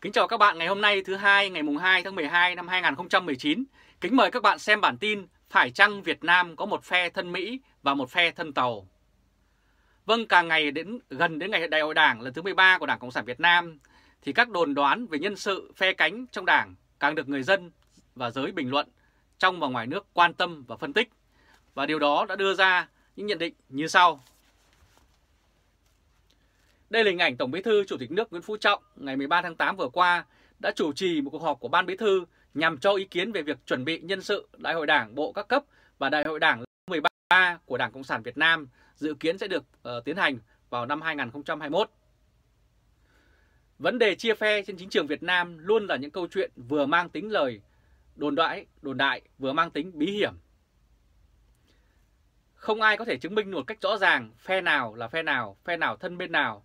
Kính chào các bạn ngày hôm nay thứ hai ngày mùng 2 tháng 12 năm 2019. Kính mời các bạn xem bản tin Phải chăng Việt Nam có một phe thân Mỹ và một phe thân Tàu? Vâng, càng ngày đến gần đến ngày đại hội đảng lần thứ 13 của Đảng Cộng sản Việt Nam thì các đồn đoán về nhân sự phe cánh trong đảng càng được người dân và giới bình luận trong và ngoài nước quan tâm và phân tích. Và điều đó đã đưa ra những nhận định như sau. Đây là hình ảnh Tổng Bí thư Chủ tịch nước Nguyễn Phú Trọng ngày 13 tháng 8 vừa qua đã chủ trì một cuộc họp của Ban Bí thư nhằm cho ý kiến về việc chuẩn bị nhân sự Đại hội Đảng bộ các cấp và Đại hội Đảng 13 của Đảng Cộng sản Việt Nam dự kiến sẽ được uh, tiến hành vào năm 2021. Vấn đề chia phe trên chính trường Việt Nam luôn là những câu chuyện vừa mang tính lời đồn đại, đồn đại vừa mang tính bí hiểm. Không ai có thể chứng minh một cách rõ ràng phe nào là phe nào, phe nào thân bên nào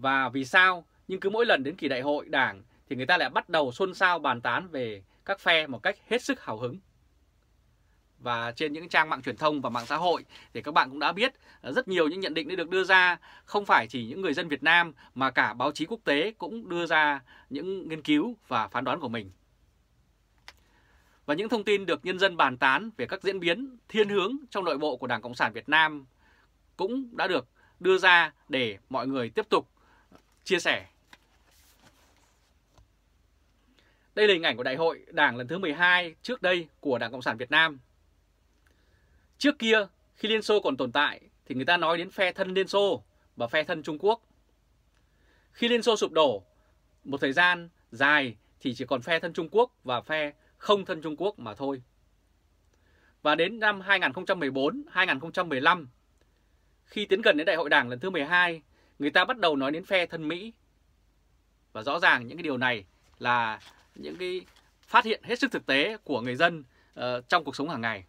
và vì sao nhưng cứ mỗi lần đến kỳ đại hội đảng thì người ta lại bắt đầu xôn xao bàn tán về các phe một cách hết sức hào hứng. Và trên những trang mạng truyền thông và mạng xã hội thì các bạn cũng đã biết ờ, rất nhiều những nhận định đã được đưa ra, không phải chỉ những người dân Việt Nam mà cả báo chí quốc tế cũng đưa ra những nghiên cứu và phán đoán của mình. Và những thông tin được nhân dân bàn tán về các diễn biến, thiên hướng trong nội bộ của Đảng Cộng sản Việt Nam cũng đã được đưa ra để mọi người tiếp tục chia sẻ. Đây là hình ảnh của Đại hội Đảng lần thứ 12 trước đây của Đảng Cộng sản Việt Nam. Trước kia, khi Liên Xô còn tồn tại, thì người ta nói đến phe thân Liên Xô và phe thân Trung Quốc. Khi Liên Xô sụp đổ, một thời gian dài thì chỉ còn phe thân Trung Quốc và phe không thân Trung Quốc mà thôi. Và đến năm 2014-2015, khi tiến gần đến đại hội đảng lần thứ 12, người ta bắt đầu nói đến phe thân Mỹ. Và rõ ràng những cái điều này là những cái phát hiện hết sức thực tế của người dân uh, trong cuộc sống hàng ngày.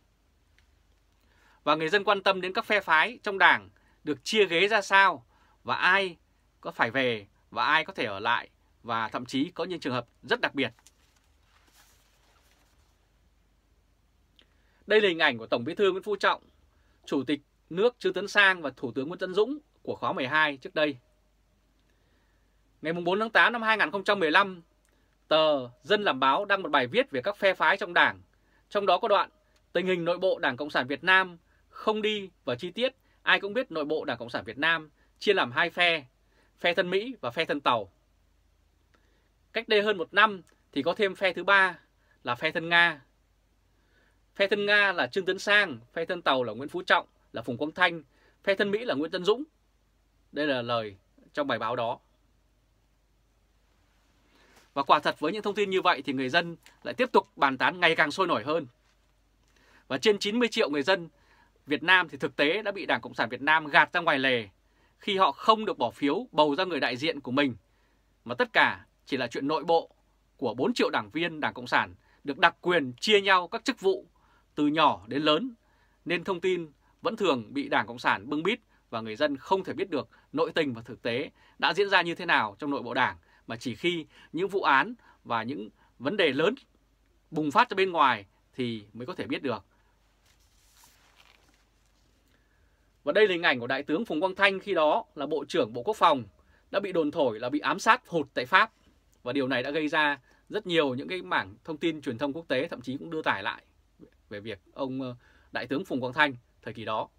Và người dân quan tâm đến các phe phái trong đảng được chia ghế ra sao và ai có phải về và ai có thể ở lại và thậm chí có những trường hợp rất đặc biệt. Đây là hình ảnh của Tổng Bí thư Nguyễn Phú Trọng, Chủ tịch nước Trương Tấn Sang và Thủ tướng Nguyễn Tấn Dũng của khóa 12 trước đây. Ngày 4 tháng 8 năm 2015, tờ Dân làm báo đăng một bài viết về các phe phái trong đảng, trong đó có đoạn tình hình nội bộ Đảng Cộng sản Việt Nam không đi vào chi tiết, ai cũng biết nội bộ Đảng Cộng sản Việt Nam chia làm hai phe, phe thân Mỹ và phe thân Tàu. Cách đây hơn một năm thì có thêm phe thứ ba là phe thân Nga. Phe thân Nga là Trương Tấn Sang, phe thân Tàu là Nguyễn Phú Trọng, là Phùng Quang Thanh, phe thân Mỹ là Nguyễn Tân Dũng. Đây là lời trong bài báo đó. Và quả thật với những thông tin như vậy thì người dân lại tiếp tục bàn tán ngày càng sôi nổi hơn. Và trên 90 triệu người dân Việt Nam thì thực tế đã bị Đảng Cộng sản Việt Nam gạt ra ngoài lề khi họ không được bỏ phiếu bầu ra người đại diện của mình, mà tất cả chỉ là chuyện nội bộ của 4 triệu đảng viên Đảng Cộng sản được đặc quyền chia nhau các chức vụ từ nhỏ đến lớn, nên thông tin vẫn thường bị Đảng Cộng sản bưng bít và người dân không thể biết được nội tình và thực tế đã diễn ra như thế nào trong nội bộ Đảng, mà chỉ khi những vụ án và những vấn đề lớn bùng phát ra bên ngoài thì mới có thể biết được. Và đây là hình ảnh của Đại tướng Phùng Quang Thanh khi đó là Bộ trưởng Bộ Quốc phòng đã bị đồn thổi là bị ám sát hụt tại Pháp. Và điều này đã gây ra rất nhiều những cái mảng thông tin truyền thông quốc tế thậm chí cũng đưa tải lại về việc ông ờ, Đại tướng Phùng Quang Thanh thời kỳ đó.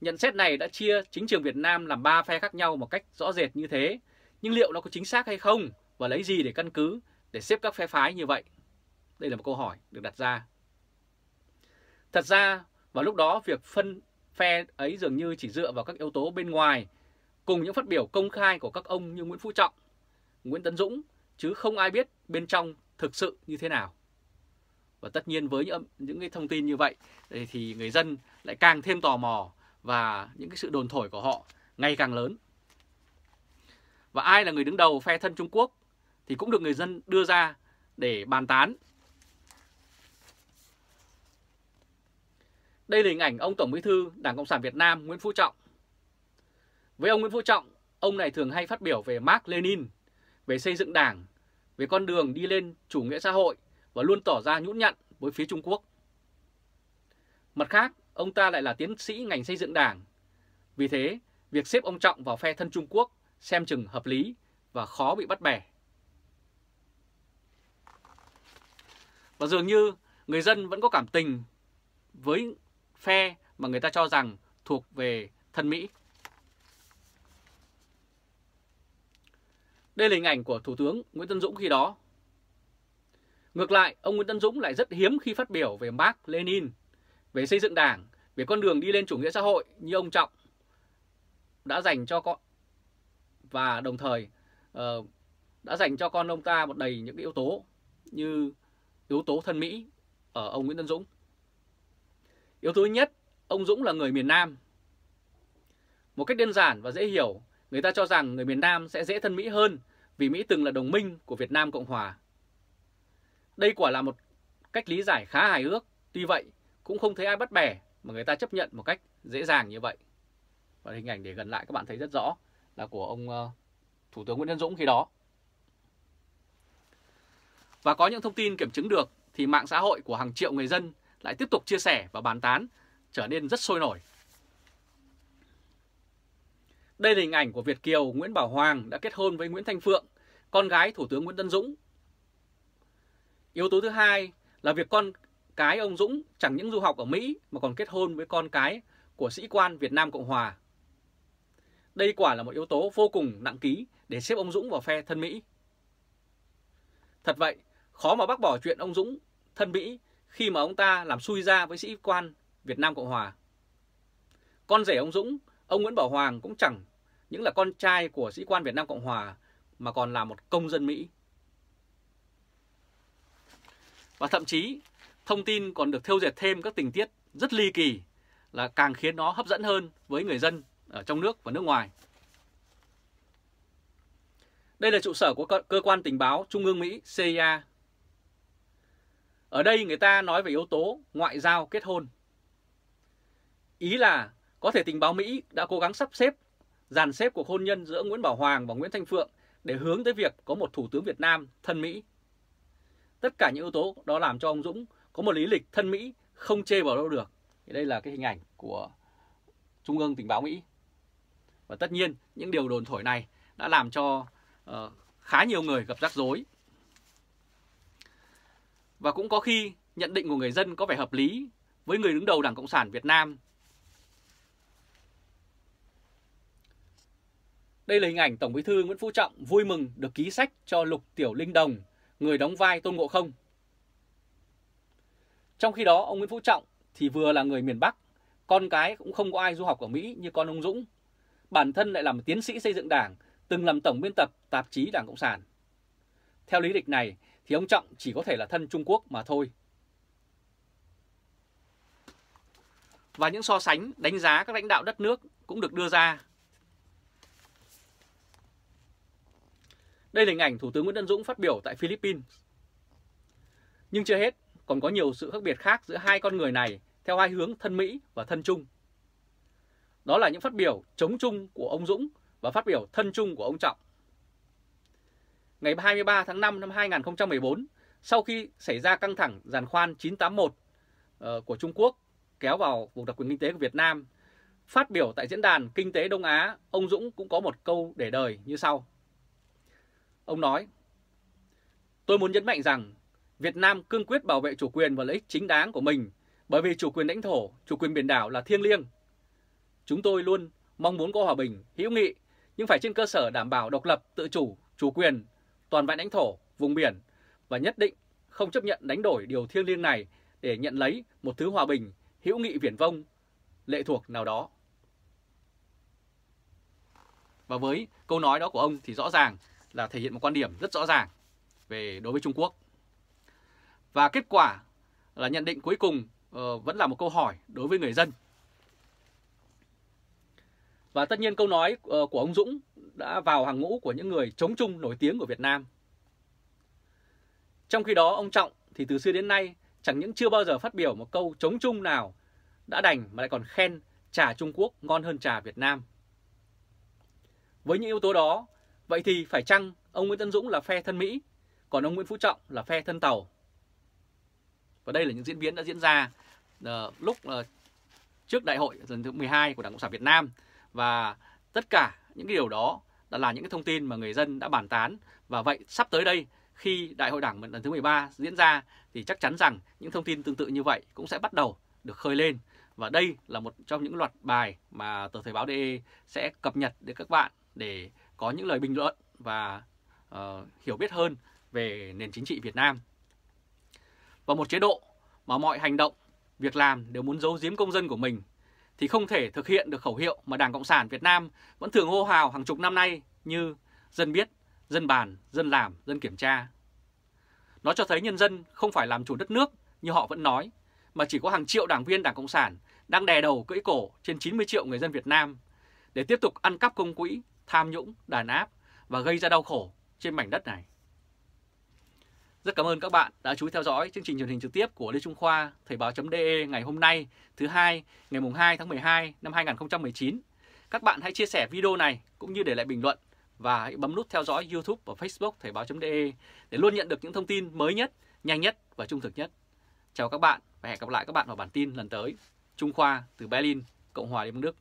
Nhận xét này đã chia chính trường Việt Nam làm ba phe khác nhau một cách rõ rệt như thế, nhưng liệu nó có chính xác hay không và lấy gì để căn cứ để xếp các phe phái như vậy? Đây là một câu hỏi được đặt ra. Thật ra, vào lúc đó việc phân phe ấy dường như chỉ dựa vào các yếu tố bên ngoài cùng những phát biểu công khai của các ông như Nguyễn Phú Trọng, Nguyễn Tấn Dũng, chứ không ai biết bên trong thực sự như thế nào. Và tất nhiên với những, những cái thông tin như vậy thì người dân lại càng thêm tò mò và những cái sự đồn thổi của họ ngày càng lớn. Và ai là người đứng đầu phe thân Trung Quốc thì cũng được người dân đưa ra để bàn tán. Đây là hình ảnh ông Tổng Bí thư Đảng Cộng sản Việt Nam Nguyễn Phú Trọng. Với ông Nguyễn Phú Trọng, ông này thường hay phát biểu về Mark Lenin, về xây dựng đảng, về con đường đi lên chủ nghĩa xã hội và luôn tỏ ra nhũn nhặn với phía Trung Quốc. Mặt khác, ông ta lại là tiến sĩ ngành xây dựng đảng. Vì thế, việc xếp ông Trọng vào phe thân Trung Quốc xem chừng hợp lý và khó bị bắt bẻ. Và dường như người dân vẫn có cảm tình với phe mà người ta cho rằng thuộc về thân Mỹ. Đây là hình ảnh của Thủ tướng Nguyễn Tân Dũng khi đó. Ngược lại, ông Nguyễn Tân Dũng lại rất hiếm khi phát biểu về Mark Lenin về xây dựng đảng, về con đường đi lên chủ nghĩa xã hội như ông Trọng đã dành cho con và đồng thời uh, đã dành cho con ông ta một đầy những cái yếu tố như yếu tố thân Mỹ ở ông Nguyễn Tân Dũng. Yếu tố nhất, ông Dũng là người miền Nam. Một cách đơn giản và dễ hiểu, người ta cho rằng người miền Nam sẽ dễ thân Mỹ hơn vì Mỹ từng là đồng minh của Việt Nam Cộng Hòa. Đây quả là một cách lý giải khá hài hước, tuy vậy cũng không thấy ai bắt bẻ mà người ta chấp nhận một cách dễ dàng như vậy. Và hình ảnh để gần lại các bạn thấy rất rõ là của ông uh, Thủ tướng Nguyễn Văn Dũng khi đó. Và có những thông tin kiểm chứng được thì mạng xã hội của hàng triệu người dân lại tiếp tục chia sẻ và bàn tán trở nên rất sôi nổi. Đây là hình ảnh của Việt Kiều Nguyễn Bảo Hoàng đã kết hôn với Nguyễn Thanh Phượng, con gái Thủ tướng Nguyễn Tân Dũng. Yếu tố thứ hai là việc con cái ông Dũng chẳng những du học ở Mỹ mà còn kết hôn với con cái của sĩ quan Việt Nam Cộng Hòa. Đây quả là một yếu tố vô cùng nặng ký để xếp ông Dũng vào phe thân Mỹ. Thật vậy, khó mà bác bỏ chuyện ông Dũng thân Mỹ khi mà ông ta làm xui ra với sĩ quan Việt Nam Cộng Hòa. Con rể ông Dũng, ông Nguyễn Bảo Hoàng cũng chẳng những là con trai của sĩ quan Việt Nam Cộng Hòa mà còn là một công dân Mỹ. Và thậm chí thông tin còn được thêu dệt thêm các tình tiết rất ly kỳ là càng khiến nó hấp dẫn hơn với người dân ở trong nước và nước ngoài. Đây là trụ sở của cơ quan tình báo Trung ương Mỹ CIA. Ở đây người ta nói về yếu tố ngoại giao kết hôn. Ý là có thể tình báo Mỹ đã cố gắng sắp xếp, dàn xếp cuộc hôn nhân giữa Nguyễn Bảo Hoàng và Nguyễn Thanh Phượng để hướng tới việc có một thủ tướng Việt Nam thân Mỹ. Tất cả những yếu tố đó làm cho ông Dũng có một lý lịch thân Mỹ không chê vào đâu được. Thì đây là cái hình ảnh của Trung ương tình báo Mỹ. Và tất nhiên những điều đồn thổi này đã làm cho uh, khá nhiều người gặp rắc rối. Và cũng có khi nhận định của người dân có vẻ hợp lý với người đứng đầu Đảng Cộng sản Việt Nam. Đây là hình ảnh Tổng Bí thư Nguyễn Phú Trọng vui mừng được ký sách cho Lục Tiểu Linh Đồng, người đóng vai Tôn Ngộ Không. Trong khi đó, ông Nguyễn Phú Trọng thì vừa là người miền Bắc, con cái cũng không có ai du học ở Mỹ như con ông Dũng. Bản thân lại làm tiến sĩ xây dựng đảng, từng làm tổng biên tập tạp chí Đảng Cộng sản. Theo lý lịch này thì ông Trọng chỉ có thể là thân Trung Quốc mà thôi. Và những so sánh đánh giá các lãnh đạo đất nước cũng được đưa ra. Đây là hình ảnh Thủ tướng Nguyễn Tân Dũng phát biểu tại Philippines. Nhưng chưa hết, còn có nhiều sự khác biệt khác giữa hai con người này theo hai hướng thân Mỹ và thân Trung. Đó là những phát biểu chống Trung của ông Dũng và phát biểu thân Trung của ông Trọng. Ngày 23 tháng 5 năm 2014, sau khi xảy ra căng thẳng giàn khoan 981 ờ, của Trung Quốc kéo vào vùng đặc quyền kinh tế của Việt Nam, phát biểu tại Diễn đàn Kinh tế Đông Á, ông Dũng cũng có một câu để đời như sau. Ông nói, Tôi muốn nhấn mạnh rằng Việt Nam cương quyết bảo vệ chủ quyền và lợi ích chính đáng của mình bởi vì chủ quyền lãnh thổ, chủ quyền biển đảo là thiêng liêng. Chúng tôi luôn mong muốn có hòa bình, hữu nghị, nhưng phải trên cơ sở đảm bảo độc lập, tự chủ, chủ quyền, toàn vẹn lãnh thổ, vùng biển và nhất định không chấp nhận đánh đổi điều thiêng liêng này để nhận lấy một thứ hòa bình, hữu nghị viển vông, lệ thuộc nào đó. Và với câu nói đó của ông thì rõ ràng là thể hiện một quan điểm rất rõ ràng về đối với Trung Quốc. Và kết quả là nhận định cuối cùng ờ, vẫn là một câu hỏi đối với người dân. Và tất nhiên câu nói ờ, của ông Dũng đã vào hàng ngũ của những người chống chung nổi tiếng của Việt Nam. Trong khi đó ông Trọng thì từ xưa đến nay chẳng những chưa bao giờ phát biểu một câu chống chung nào đã đành mà lại còn khen trà Trung Quốc ngon hơn trà Việt Nam. Với những yếu tố đó, vậy thì phải chăng ông Nguyễn Tân Dũng là phe thân Mỹ, còn ông Nguyễn Phú Trọng là phe thân Tàu? Và đây là những diễn biến đã diễn ra uh, lúc uh, trước đại hội lần thứ 12 của Đảng Cộng sản Việt Nam và tất cả những cái điều đó đã là những cái thông tin mà người dân đã bàn tán và vậy sắp tới đây khi Đại hội Đảng lần thứ 13 diễn ra thì chắc chắn rằng những thông tin tương tự như vậy cũng sẽ bắt đầu được khơi lên. Và đây là một trong những loạt bài mà tờ Thời báo DE sẽ cập nhật đến các bạn để có những lời bình luận và uh, hiểu biết hơn về nền chính trị Việt Nam. Và một chế độ mà mọi hành động, việc làm đều muốn giấu giếm công dân của mình thì không thể thực hiện được khẩu hiệu mà Đảng Cộng sản Việt Nam vẫn thường hô hào hàng chục năm nay như dân biết, dân bàn, dân làm, dân kiểm tra. Nó cho thấy nhân dân không phải làm chủ đất nước như họ vẫn nói, mà chỉ có hàng triệu đảng viên Đảng Cộng sản đang đè đầu cưỡi cổ trên 90 triệu người dân Việt Nam để tiếp tục ăn cắp công quỹ, tham nhũng, đàn áp và gây ra đau khổ trên mảnh đất này. Rất cảm ơn các bạn đã chú ý theo dõi chương trình truyền hình trực tiếp của Lê Trung Khoa, Thời báo.de ngày hôm nay, thứ hai, ngày mùng 2 tháng 12 năm 2019. Các bạn hãy chia sẻ video này cũng như để lại bình luận và hãy bấm nút theo dõi YouTube và Facebook Thời báo.de để luôn nhận được những thông tin mới nhất, nhanh nhất và trung thực nhất. Chào các bạn và hẹn gặp lại các bạn vào bản tin lần tới. Trung Khoa từ Berlin, Cộng hòa Liên bang Đức.